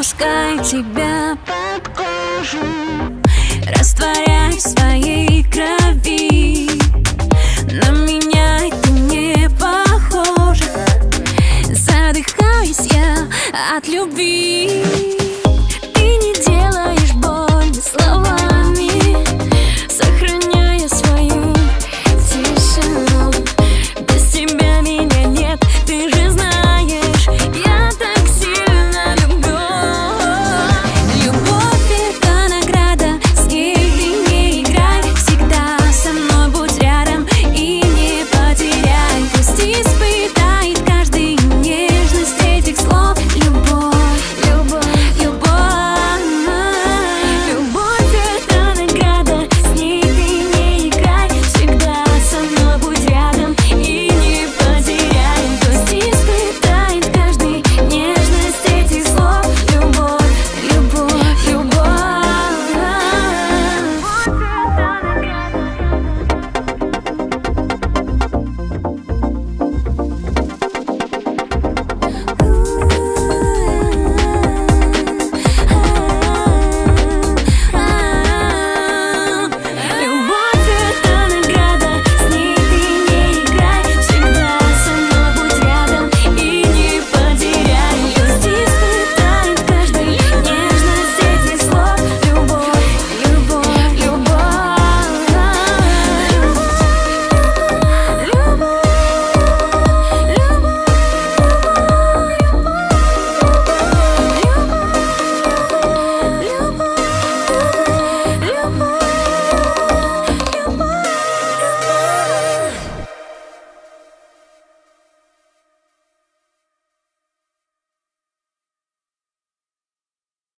Пускай тебя под кожу Растворяй в своей крови. На меня ты не похожа. Задыхаюсь я от любви.